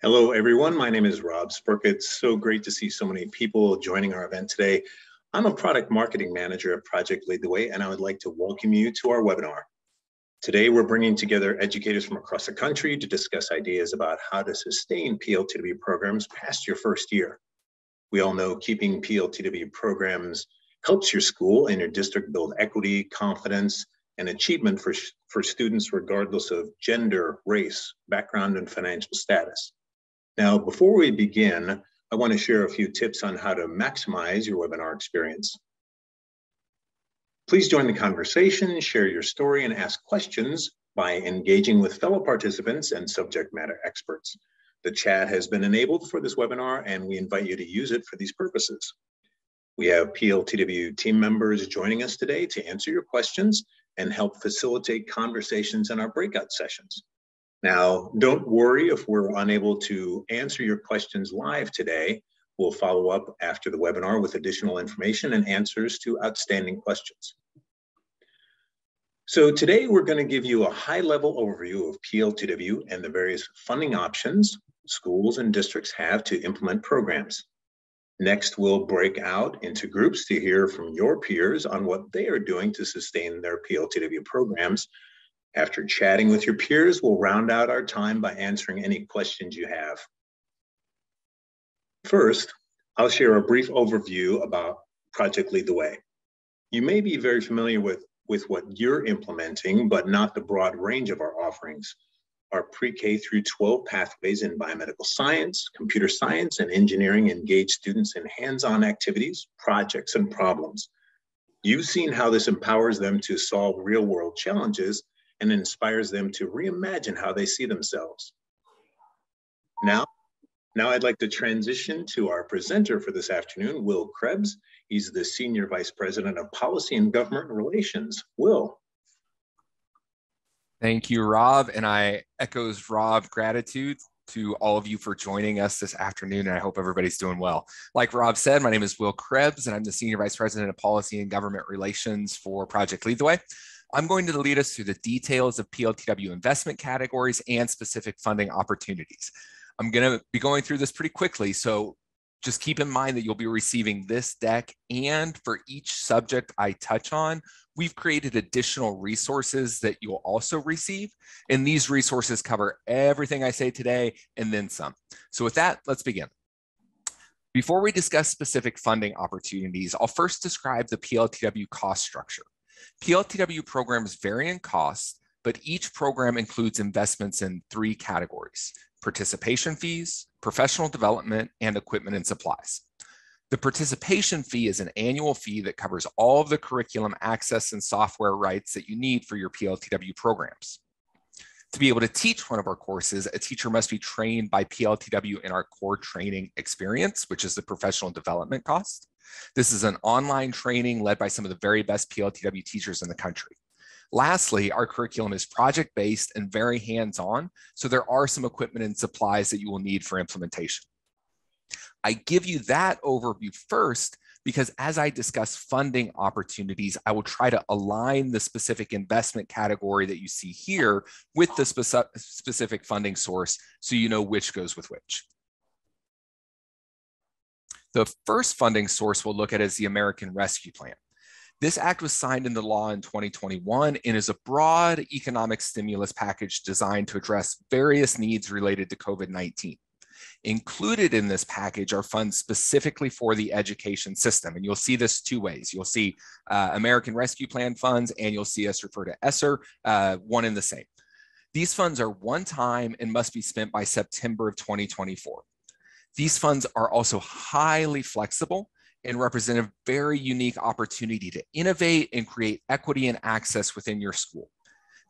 Hello, everyone. My name is Rob Spurk. It's so great to see so many people joining our event today. I'm a product marketing manager at Project Lead the Way, and I would like to welcome you to our webinar. Today, we're bringing together educators from across the country to discuss ideas about how to sustain PLTW programs past your first year. We all know keeping PLTW programs helps your school and your district build equity, confidence, and achievement for, for students regardless of gender, race, background, and financial status. Now, before we begin, I want to share a few tips on how to maximize your webinar experience. Please join the conversation, share your story, and ask questions by engaging with fellow participants and subject matter experts. The chat has been enabled for this webinar, and we invite you to use it for these purposes. We have PLTW team members joining us today to answer your questions and help facilitate conversations in our breakout sessions. Now, don't worry if we're unable to answer your questions live today. We'll follow up after the webinar with additional information and answers to outstanding questions. So today we're going to give you a high-level overview of PLTW and the various funding options schools and districts have to implement programs. Next, we'll break out into groups to hear from your peers on what they are doing to sustain their PLTW programs after chatting with your peers, we'll round out our time by answering any questions you have. First, I'll share a brief overview about Project Lead the Way. You may be very familiar with, with what you're implementing, but not the broad range of our offerings. Our pre-K through 12 pathways in biomedical science, computer science, and engineering engage students in hands-on activities, projects, and problems. You've seen how this empowers them to solve real-world challenges and inspires them to reimagine how they see themselves. Now, now I'd like to transition to our presenter for this afternoon, Will Krebs. He's the Senior Vice President of Policy and Government Relations. Will. Thank you, Rob. And I echoes Rob gratitude to all of you for joining us this afternoon. And I hope everybody's doing well. Like Rob said, my name is Will Krebs, and I'm the Senior Vice President of Policy and Government Relations for Project Lead the Way. I'm going to lead us through the details of PLTW investment categories and specific funding opportunities. I'm going to be going through this pretty quickly, so just keep in mind that you'll be receiving this deck and for each subject I touch on, we've created additional resources that you'll also receive. And these resources cover everything I say today and then some. So with that, let's begin. Before we discuss specific funding opportunities, I'll first describe the PLTW cost structure. PLTW programs vary in cost, but each program includes investments in three categories, participation fees, professional development, and equipment and supplies. The participation fee is an annual fee that covers all of the curriculum access and software rights that you need for your PLTW programs. To be able to teach one of our courses, a teacher must be trained by PLTW in our core training experience, which is the professional development cost. This is an online training led by some of the very best PLTW teachers in the country. Lastly, our curriculum is project-based and very hands-on, so there are some equipment and supplies that you will need for implementation. I give you that overview first because as I discuss funding opportunities, I will try to align the specific investment category that you see here with the specific funding source so you know which goes with which. The first funding source we'll look at is the American Rescue Plan. This act was signed into law in 2021 and is a broad economic stimulus package designed to address various needs related to COVID 19. Included in this package are funds specifically for the education system. And you'll see this two ways. You'll see uh, American Rescue Plan funds and you'll see us refer to ESSER, uh, one and the same. These funds are one time and must be spent by September of 2024. These funds are also highly flexible and represent a very unique opportunity to innovate and create equity and access within your school.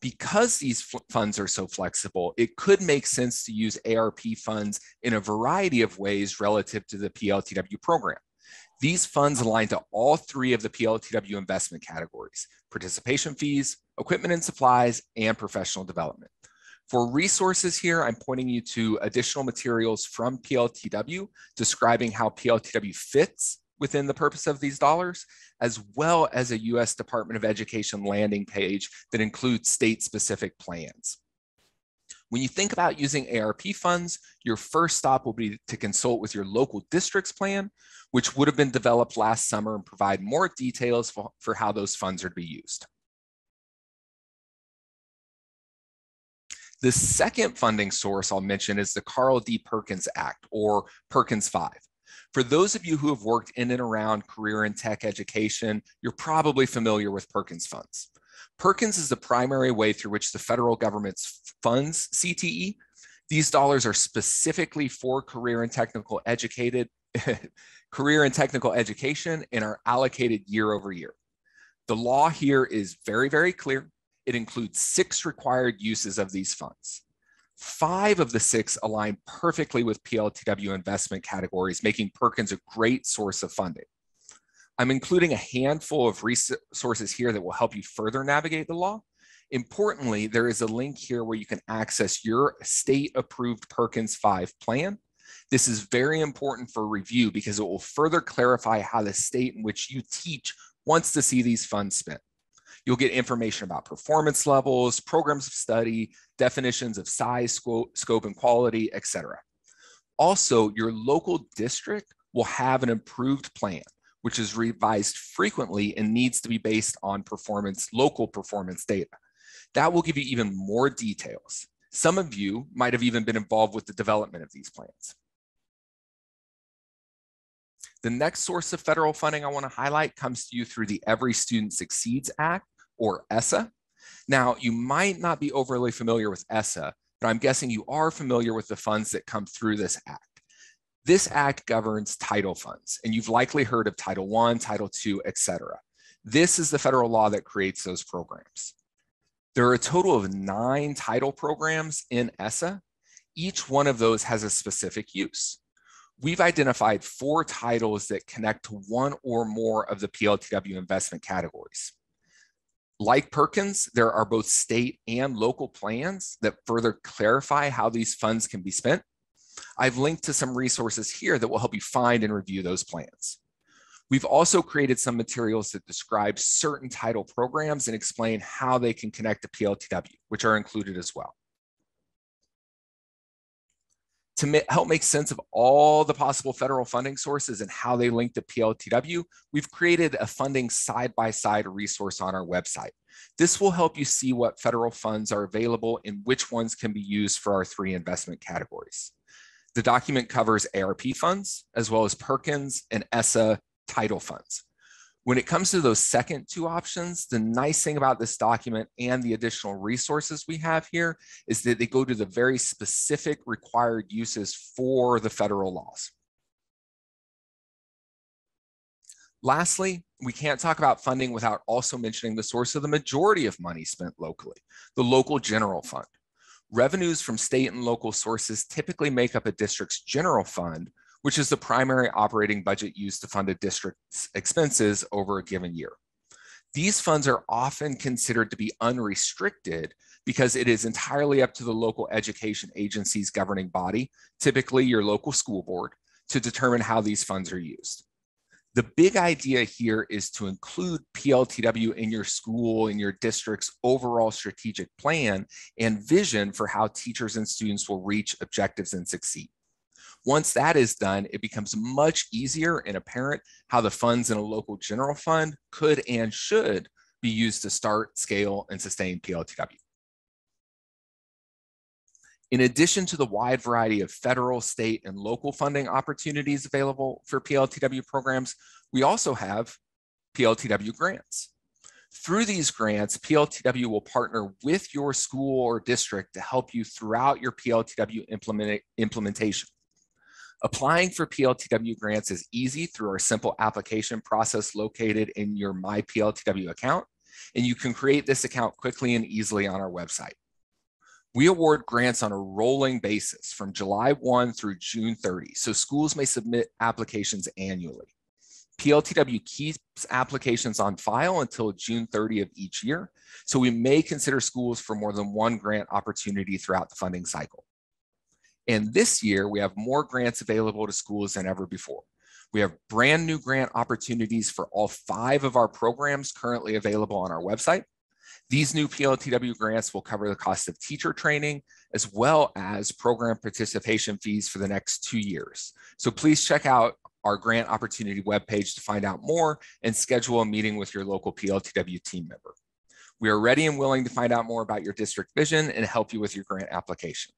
Because these funds are so flexible, it could make sense to use ARP funds in a variety of ways relative to the PLTW program. These funds align to all three of the PLTW investment categories, participation fees, equipment and supplies, and professional development. For resources here, I'm pointing you to additional materials from PLTW describing how PLTW fits within the purpose of these dollars, as well as a US Department of Education landing page that includes state-specific plans. When you think about using ARP funds, your first stop will be to consult with your local district's plan, which would have been developed last summer and provide more details for, for how those funds are to be used. The second funding source I'll mention is the Carl D. Perkins Act, or Perkins 5. For those of you who have worked in and around career and tech education, you're probably familiar with Perkins funds. Perkins is the primary way through which the federal government funds CTE. These dollars are specifically for career and technical educated career and technical education and are allocated year over year. The law here is very, very clear. It includes six required uses of these funds. Five of the six align perfectly with PLTW investment categories, making Perkins a great source of funding. I'm including a handful of resources here that will help you further navigate the law. Importantly, there is a link here where you can access your state approved Perkins 5 plan. This is very important for review because it will further clarify how the state in which you teach wants to see these funds spent. You'll get information about performance levels, programs of study, definitions of size, scope, and quality, etc. Also, your local district will have an approved plan which is revised frequently and needs to be based on performance, local performance data. That will give you even more details. Some of you might have even been involved with the development of these plans. The next source of federal funding I wanna highlight comes to you through the Every Student Succeeds Act, or ESSA. Now, you might not be overly familiar with ESSA, but I'm guessing you are familiar with the funds that come through this act. This act governs title funds, and you've likely heard of Title I, Title II, etc. This is the federal law that creates those programs. There are a total of nine title programs in ESSA. Each one of those has a specific use. We've identified four titles that connect to one or more of the PLTW investment categories. Like Perkins, there are both state and local plans that further clarify how these funds can be spent. I've linked to some resources here that will help you find and review those plans. We've also created some materials that describe certain title programs and explain how they can connect to PLTW, which are included as well. To help make sense of all the possible federal funding sources and how they link to PLTW, we've created a funding side-by-side -side resource on our website. This will help you see what federal funds are available and which ones can be used for our three investment categories. The document covers ARP funds, as well as Perkins and ESSA title funds. When it comes to those second two options, the nice thing about this document and the additional resources we have here is that they go to the very specific required uses for the federal laws. Lastly, we can't talk about funding without also mentioning the source of the majority of money spent locally, the local general fund. Revenues from state and local sources typically make up a district's general fund, which is the primary operating budget used to fund a district's expenses over a given year. These funds are often considered to be unrestricted because it is entirely up to the local education agency's governing body, typically your local school board, to determine how these funds are used. The big idea here is to include PLTW in your school, in your district's overall strategic plan and vision for how teachers and students will reach objectives and succeed. Once that is done, it becomes much easier and apparent how the funds in a local general fund could and should be used to start, scale, and sustain PLTW. In addition to the wide variety of federal, state, and local funding opportunities available for PLTW programs, we also have PLTW grants. Through these grants, PLTW will partner with your school or district to help you throughout your PLTW implement implementation. Applying for PLTW grants is easy through our simple application process located in your My PLTW account, and you can create this account quickly and easily on our website. We award grants on a rolling basis from July 1 through June 30, so schools may submit applications annually. PLTW keeps applications on file until June 30 of each year, so we may consider schools for more than one grant opportunity throughout the funding cycle. And this year, we have more grants available to schools than ever before. We have brand new grant opportunities for all five of our programs currently available on our website. These new PLTW grants will cover the cost of teacher training as well as program participation fees for the next two years. So please check out our grant opportunity webpage to find out more and schedule a meeting with your local PLTW team member. We are ready and willing to find out more about your district vision and help you with your grant application.